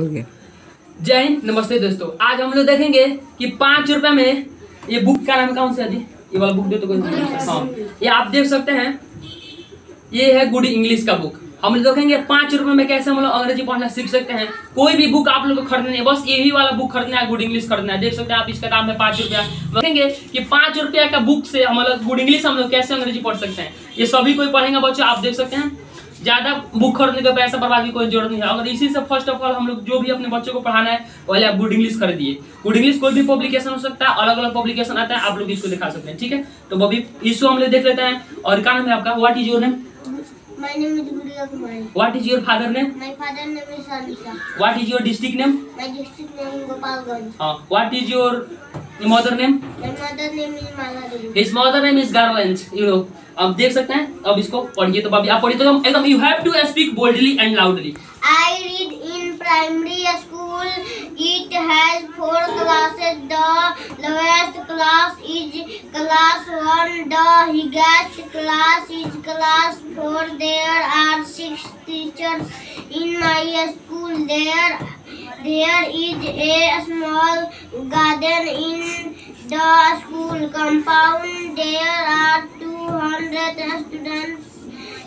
Okay जय हिंद, नमस्ते दोस्तों। आज हम लोग देखेंगे कि पाँच रुपए में ये बुक का नाम कौन सा जी? ये वाला बुक दे तो कोई हाँ। ये आप देख सकते हैं, ये है गुड इंग्लिश का बुक हम लोग देखेंगे पाँच रुपए में कैसे हम लोग अंग्रेज़ी पढ़ना सीख सकते हैं। कोई भी बुक आप लोग को खरीदनी है, बस यही वाला बुक खरीदना है, गुड इंग्लिश खरीदना है। देख सकते हैं आप इसका दाम है पाँच रुपया। देखेंगे कि पाँच रुपया का बुक से हम लोग गुड इंग्लिश हम लोग कैसे अंग्रेज़ी पढ़ सकते हैं। ये सभी कोई पढ़ेंगे, बच्चों, आप देख सकते हैं। ज़्यादा बुक खरीदने का पैसा बर्बाद की कोई ज़रूरत नहीं है। अगर इसी से फ़र्स्ट ऑफ़ ऑल हम लोग जो भी अपने बच्चों को पढ़ाना है पहले आप गुड इंग्लिश खरीदिए। गुड इंग्लिश कोई भी पब्लिकेशन हो सकता है अलग अलग पब्लिकेशन आता है आप लोग इसको दिखा सकते हैं ठीक है? तो बबी इशू हम लोग देख लेते हैं। और क्या नाम है आपका? What is your name My name is Guria Kumari. What is your father name My father name is Anisha. What is your district name My district name is Gopalganj. Your mother name My mother name is Maladevi. His mother name is garland you know अब देख सकते हैं अब इसको पढ़िए तो बबी आप पढ़िए तो एकदम you have to speak boldly and loudly I read in primary school. It has four classes. The lowest class is class one. The highest class is class four. There are six teachers in my school. There, there is a small garden in the school compound. There are two hundred students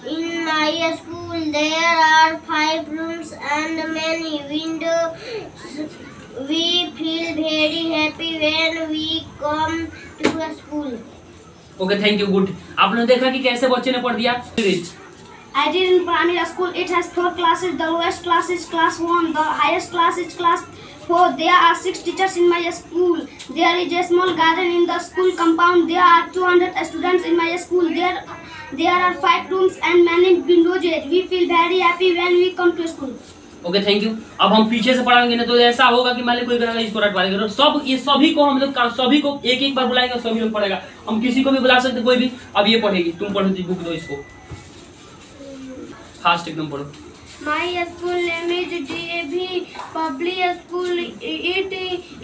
in my school there are five rooms and many windows. We feel very happy when we come to a school. Okay thank you good आपने देखा कि कैसे बच्चे ने पढ़ दिया I did in primary school. It has four classes. The lowest class is class one. The highest class is class four. There are six teachers in my school. There is a small garden in the school compound. There are 200 students in my school. There, there are five rooms and many windows. We feel very happy when we come to school. Okay thank you अब हम पीछे से पढ़ाएँगे ना तो ऐसा होगा कि मान कोई करेगा इसको रटवा देगा तो सब ये सभी को हम लोग सभी को एक एक बार बुलाएँगे सभी लोग पढ़ेगा हम किसी को भी बुला सकते कोई भी अब ये पढ़ेगी तुम पढ़ो बुक दो इसको फास्ट एकदम पढ़ो my school name is D A V public school it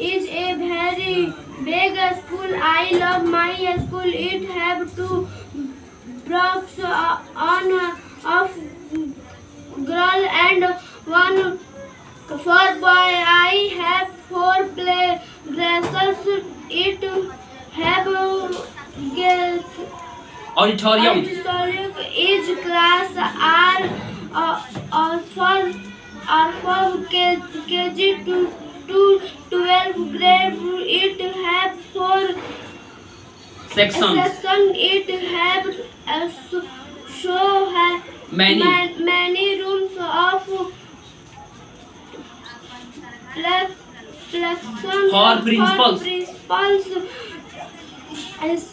is a very big school I love my school it have two blocks girl and one for boy I have four play graces it have auditorium Auditorium is class R uh, uh, for uh, from K, KG to to 12 grade. It have four section section. It have a so, so have Many. man, many rooms of flex, flexion For principals. principals as uh,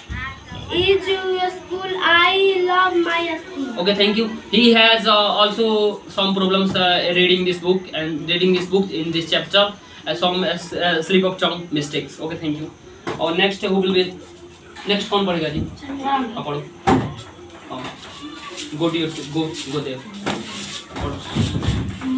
is your school i love my school okay thank you he has uh, also some problems uh, reading this book and reading this book in this chapter uh, some uh, uh, slip of tongue mistakes okay thank you और next who will be next कौन पढ़ेगा जी हाँ पढ़ो हाँ go to your go go there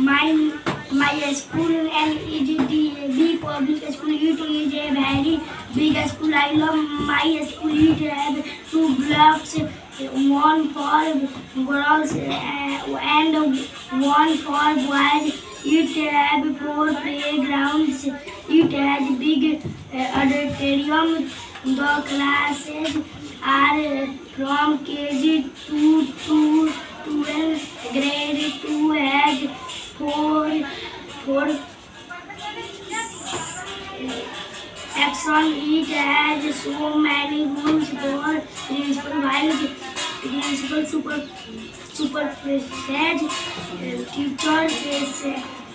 My my school is Public School. It is a very big school. I love my school. It have two blocks, one for girls uh, and one for boys. It have four playgrounds. It has big uh, auditorium. The classes are from KG two to 12 grade 2 has four it has so many rooms for principal vice principal super super president teachers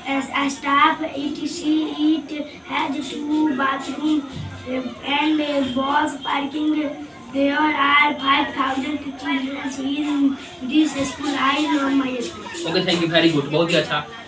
as a staff etc it has two bathrooms and a bus parking there are 5000 children in this school i love my school okay thank you very good बहुत ही अच्छा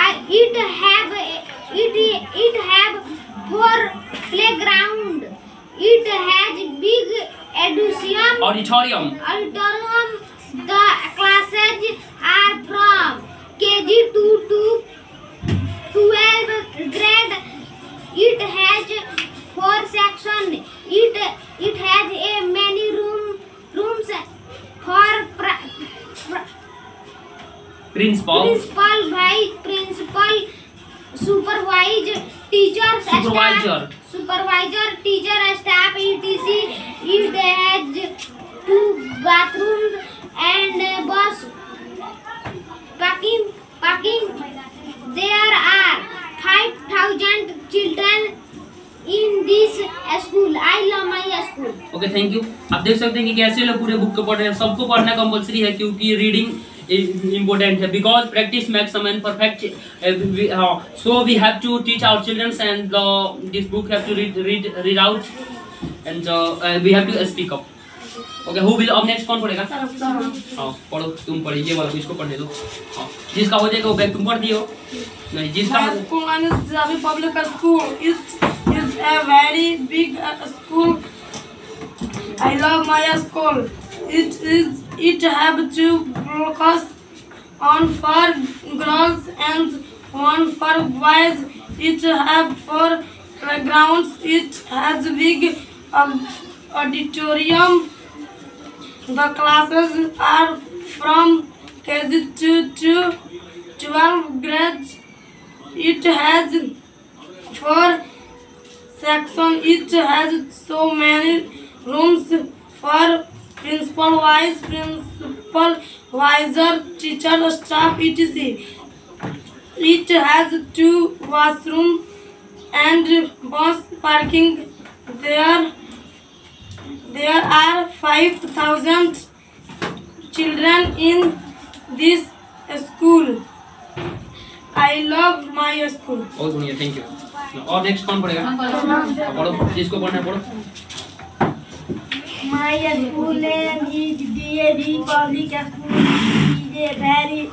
I, it have it it have four playground. It has big auditorium. Auditorium Auditorium. The classes are from KG to to 12 grade. It has four section. It it has a many room rooms for pra- pra- principal principal भाई principal supervise teacher supervisor supervisor teacher staff ETC if they has two bathroom and bus parking parking there are 5000 children in this school I love my school okay thank you आप देख सकते हैं कि कैसे लोग पूरे book को पढ़ रहे हैं। सबको पढ़ना कंपलसरी है क्योंकि रीडिंग इम्पोर्टेंट है because practice makes man perfect so we have to teach our childrens and this book have to read read read out and we have to speak up okay who will अब next कौन पढ़ेगा? हाँ पढ़ो तुम पढ़ी ये वाला इसको पढ़ने दो। हाँ जिसका हो जाएगा वो बैग तुम पढ़ दियो। नहीं जिसका school name is Javi Public School. It is a very big uh, school. I love my school. It have two blocks, one for girls and one for boys. It have four playgrounds. It has big um, auditorium. The classes are from KG to to 12 grades. It has four sections. It has so many rooms for principal, vice principal, visor, teacher, staff, etc. It has two washrooms and bus parking. There, there are five thousand children in this school. I love my school. बहुत बढ़िया thank you और next कौन पढ़ेगा हाँ, पढ़ो जिसको पढ़ना है पढ़ो My school name is DAB Public School. It is a very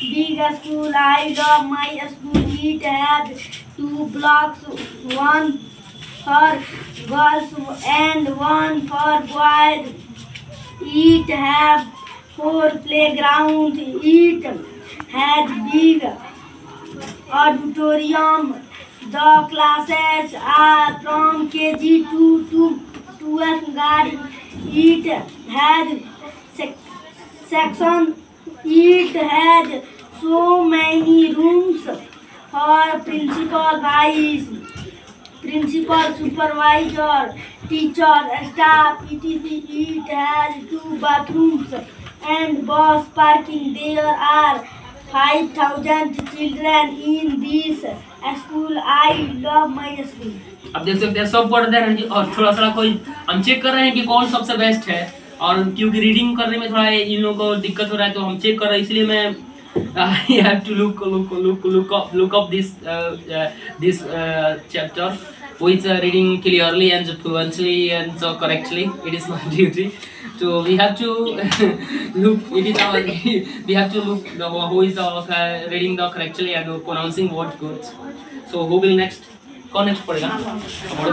big school. I love my school. It has two blocks, one for girls and one for boys. It has four playgrounds. It has big auditorium. The classes are from KG to to 12 grade. It has sec- section. It has so many rooms for principal, vice principal, supervisor, teacher, staff, etc. It has two bathrooms and bus parking. There are 5,000 children in this school. I love my school अब देख सकते हैं सब पढ़ रहे हैं और थोड़ा थोड़ा कोई हम चेक कर रहे हैं कि कौन सबसे बेस्ट है, और क्योंकि रीडिंग करने में थोड़ा इन लोगों को दिक्कत हो रहा है तो हम चेक कर रहे हैं, इसलिए मैं I have to look look look look look up this this chapter with uh, reading clearly and fluently and so correctly it is my duty so we have to look it is our we have to look the, who is the, uh, reading the correctly and pronouncing words good so who will next कौन next पढ़ेगा पढ़ो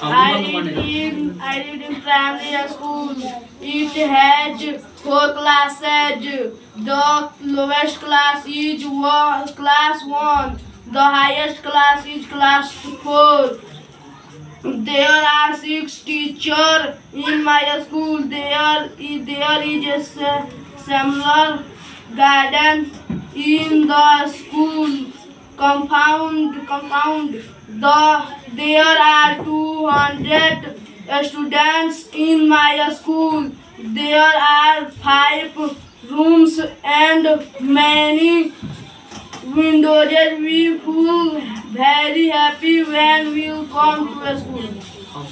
हाँ I live in I live in primary school. It has four classes. The lowest class is one, class one. The highest class is class four. There are six teachers in my school. There there is a similar guidance in the school compound compound the there are 200 students in my school there are five rooms and many windows we feel very happy when we come to school हाँ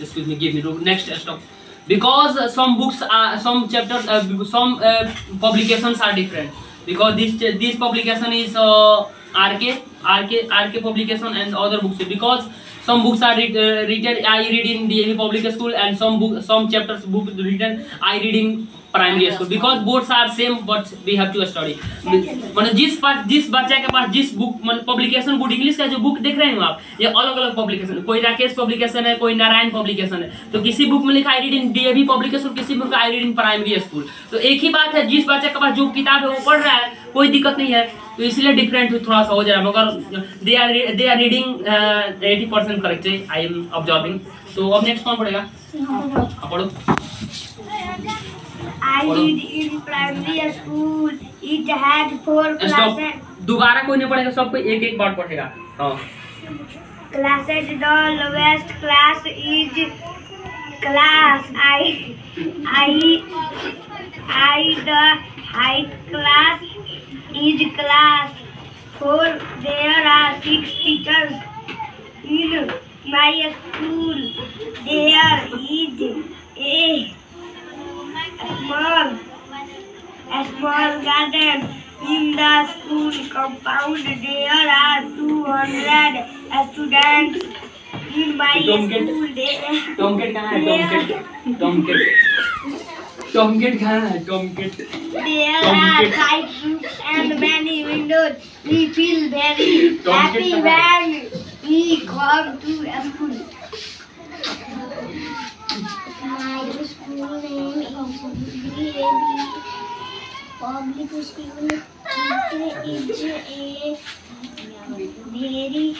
excuse me give me room. next stop because uh, some books are some chapters uh, some uh, publications are different because this this publication is uh, rk rk rk publication and other books because some books are read, uh, written i read in the public school and some book some chapters book written i read in primary school because boards are same but we have to study मतलब जिस पास जिस बच्चे के पास जिस book मतलब publication good English का जो book देख रहे हैं आप ये अलग अलग पब्लिकेशन कोई राकेश पब्लिकेशन है कोई नारायण पब्लिकेशन है। तो किसी बुक में लिखा I read in D publication किसी book I read in primary school तो एक ही बात है जिस बच्चे के पास जो किताब है वो पढ़ रहा है कोई दिक्कत नहीं है। तो इसलिए डिफरेंट थोड़ा सा हो जाए मगर they are they are reading eighty percent correct I am observing तो अब नेक्स्ट कौन पढ़ेगा? हाँ, पढ़ो। I did in primary school. It had four classes. दोबारा कोई नहीं पढ़ेगा सबको एक एक बार पढ़ेगा हाँ Classes. The lowest class is class I. I. I. The height class is class four. There are six teachers in my school. There is a small, a small garden in the school compound. There are 200 students in my school. There, Tomcat कहाँ है Tomcat Tomcat Tomcat कहाँ है Tomcat there are five rooms and many windows. We feel very happy when we come to school. My school name is DAB Public School. It is a very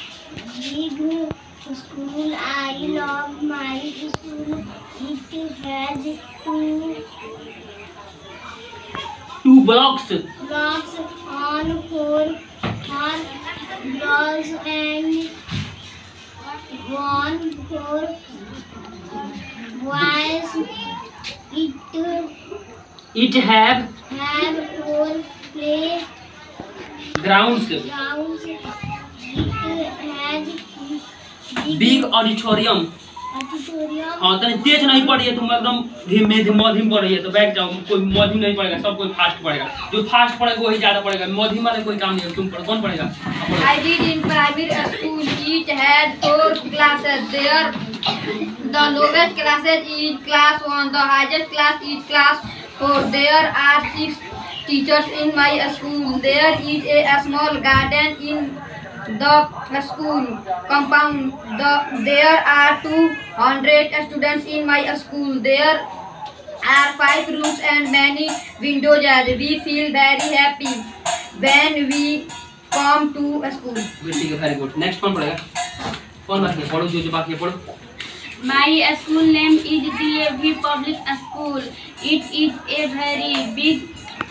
big school. I love my school. It has two two blocks blocks on four on girls and one for boys. It it have have whole play grounds. grounds. It has big auditorium. हाँ तनी तेज नहीं पढ़िए तुम एकदम धीमे धीमे मध्यम पढ़िए तो बैठ जाओ कोई मध्यम नहीं पढ़ेगा सब कोई फास्ट पढ़ेगा जो फास्ट पढ़ेगा वही ज़्यादा पढ़ेगा मध्यम वाले कोई काम नहीं है तुम पढ़ो कौन हाँ। I did in primary school. It had four classes. There, the lowest classes is class one. The highest class is class four. There are six teachers in my school. There is a, a small garden in the school compound. The, there are 200 students in my school. There are five rooms and many windows. We feel very happy when we come to school. ठीक है very good next कौन पढ़ेगा कौन बाकी है पढ़ो जो जो बाकी है पढ़ो My school name is DAV Public School. It is a very big,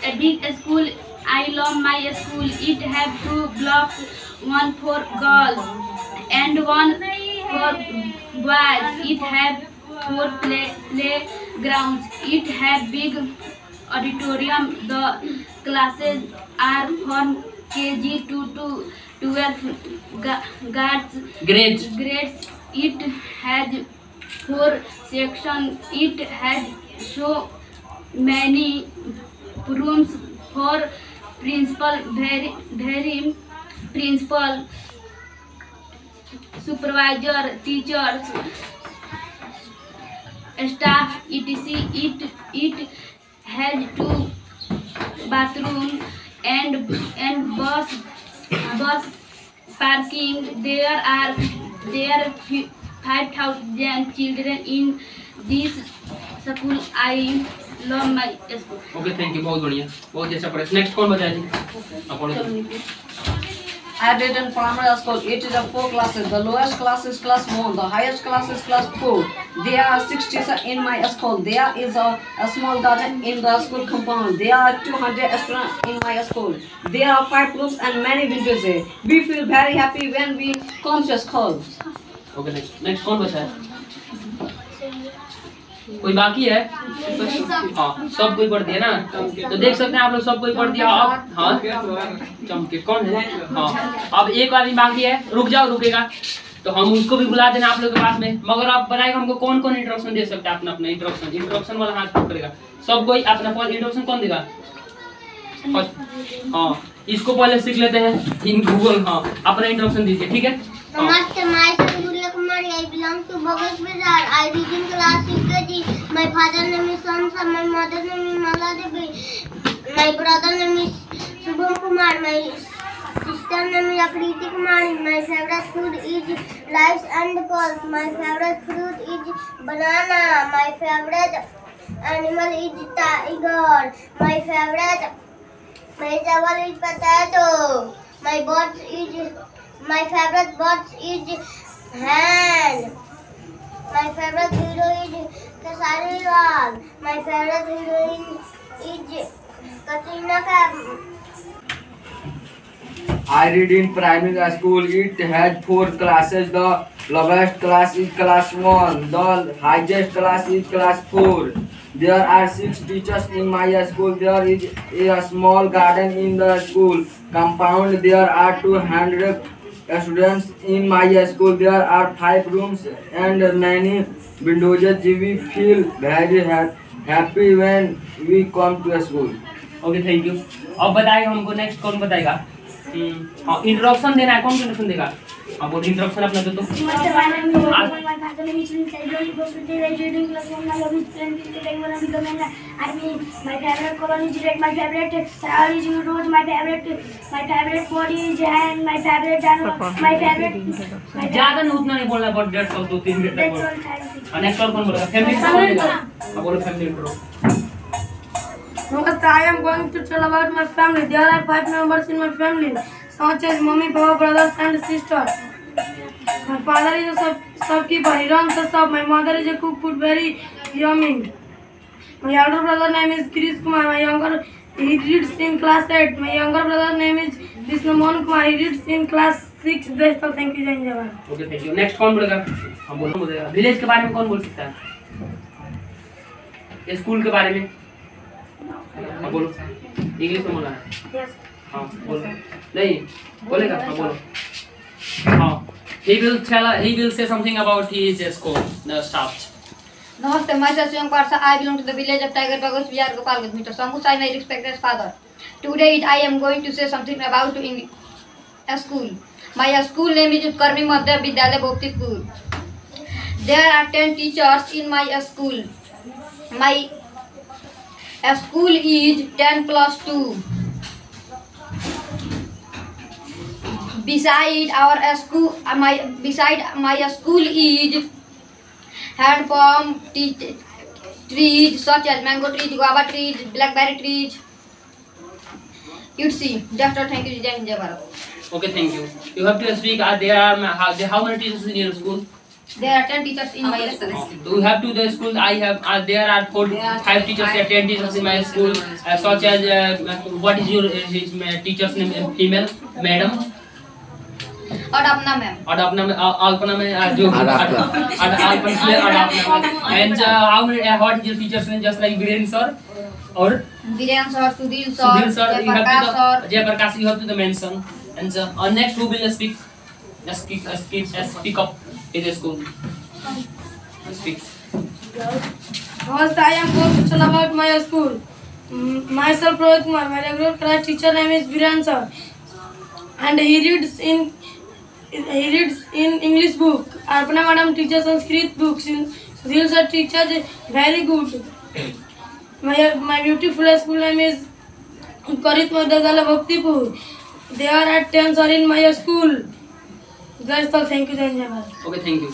a big school. I love my school. It have two blocks, one for girls and one for boys. It have four play playgrounds. It have big auditorium. The classes are from KG to to 12 ga- guards great grades it has four sections it has so many rooms for principal धैर्य principal, supervisor, teacher, staff, etc it it has two bathroom and and bus bus parking. There are there five thousand children in this school I love my okay thank you बहुत बढ़िया बहुत अच्छा पढ़े next कौन हाँ पढ़ो तो। I did in primary school. It is a four classes. The lowest class is class one. The highest class is class four. There are six teachers in my school. There is a, a small garden in the school compound. There are 200 students in my school. There are five rooms and many windows. We feel very happy when we come to school. Okay next next कौन बचा है कोई बाकी है? हाँ सब कोई पढ़ दिया ना? तो देख सकते हैं आप लोग सब कोई पढ़ दिया। अब हाँ? चमके, कौन है? हाँ। अब एक आदमी बाकी है। रुक जाओ, रुकेगा। तो हम उसको भी बुला देना आप लोग के पास में। मगर आप बताएगा हमको कौन कौन इंट्रोडक्शन दे सकते हैं अपना अपना इंट्रोडक्शन इंट्रोडक्शन वाला हाथ पकड़ेगा सब कोई अपना पहले इंट्रोडक्शन कौन देगा? हाँ। इसको पहले सीख लेते हैं। इन गूगल हाँ। अपना इंट्रोडक्शन दीजिए, ठीक है? हाँ Kumari. I belong to Bhagat Bazaar. I read in class 6 My father name is Samsa. My mother name is Mala Devi. My brother name is Subham Kumar. My sister name is Akriti Kumari. My favorite food is rice and pearls. My favorite fruit is banana. My favorite animal is tiger. My favorite vegetable is potato. My bird is my favorite bird is My favorite hero is Kesari. My favorite heroine is Katrina Kaif. I read in primary school. It has four classes. The lowest class is class 1. The highest class is class 4. There are six teachers in my school. There is a small garden in the school compound. There are 200 students in my school there are five rooms and many windows ji we feel very happy when we come to school okay thank you अब बताएगा हमको next कौन बताएगा? हम्म, हाँ, introduction देना है, कौन conduction देगा? हाँ बोल इंट्रोडक्शन अपना दे तो army. My favorite color is red. My favorite flower is rose. My favorite, my favorite body is hand. My favorite animal. My favorite. My ज़्यादा उतना नहीं बोलना बट डेढ़ सौ दो तीन मिनट तक नेक्स्ट और कौन बोलेगा फैमिली हाँ बोलो family intro Namaste, I am going to tell about my family. There are five members in my family, such as mommy, papa, brothers, and sister. My father is a shop, shopkeeper. He runs a shop. My mother is a cook, food very yummy. My elder brother name is Krish Kumar. My younger he reads in class eight. My younger brother name is Vishnu Mohan Kumar. He reads in class six. That's all. Thank you, Jai Jawan. Okay thank you next कौन बोलेगा हाँ बोलो बोलेगा village के बारे में कौन बोल सकता है स्कूल के बारे में हाँ बोलो इंग्लिश में बोलना है. हाँ बोलो नहीं बोलेगा हाँ हाँ he will tell he will say something about his school the staff Namaste, myself Swayam Parsa. I belong to the village of Tiger Bagos, Vihar Gopalganj, Mr. Samu Sai, my respected father. Today I am going to say something about Eng- a school. My school name is Karmi Madhya Vidyalaya Bhoptipur. There are 10 teachers in my school. My uh, school is 10 plus 2. Beside our uh, school, uh, my beside my school is hand palm trees such as mango trees, guava trees, blackberry trees. You'd see. Just all thank you, Jai Hind, Jai Bharat. okay thank you you have to speak uh, there are how, there, how many teachers in your school There are 10 teachers in my school. Uh, do you have to the school i have uh, there are four five teachers there are 10 teachers in my school uh, such as uh, what is your uh, his, uh, teacher's name uh, female madam और अपना ma'am और अपना में अ- अल्पना में uh, जो. और अल्पना में और अपना uh, uh, what is your teacher's name just like Viren sir और Viren sir Sudhir sir to sir Jay Prakash you have to the mention and uh, uh, next who will speak just speak uh, speak uh, speak up in the school speak First, I am going to tell about my school. Mm, Myself, Rohit Kumar. My regular class teacher name is Viren sir, and he reads in he reads in English book. Arpana madam teaches Sanskrit books. Sudhir sir teaches very good. My my beautiful school name is Karit Madhagala Bhaktipur. There are 10 sir in my school. That's all. Thank you, Janjay. okay thank you